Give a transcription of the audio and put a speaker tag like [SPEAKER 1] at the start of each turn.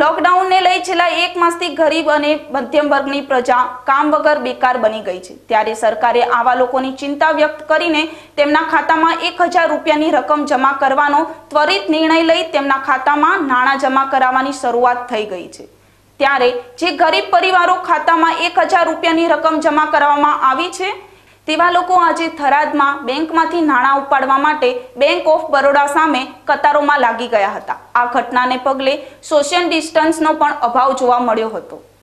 [SPEAKER 1] લોકડાઉનને લઈ છેલ્લા એક માસથી ગરીબ અને મધ્યમ વર્ગની પ્રજા કામ વગર બેકાર બની ગઈ છે. ત્યારે સરકારે આવા લોકોની ચિંતા વ્યક્ત કરીને તેમના ખાતામાં એક હજાર રૂપિયાની રકમ જમા કરવાનો ત્વરિત નિર્ણય લઈ તેમના ખાતામાં નાણાં જમા કરાવવાની શરૂઆત થઈ ગઈ છે. ત્યારે જે ગરીબ પરિવારો ખાતામાં એક હજાર રૂપિયાની રકમ જમા કરાવવામાં આવી છે તેવા લોકો આજે થરાદમાં બેંકમાંથી નાણાં ઉપાડવા માટે બેંક ઓફ બરોડા સામે કતારોમાં લાગી ગયા હતા. આ ઘટનાને પગલે સોશિયલ ડિસ્ટન્સનો પણ અભાવ જોવા મળ્યો હતો.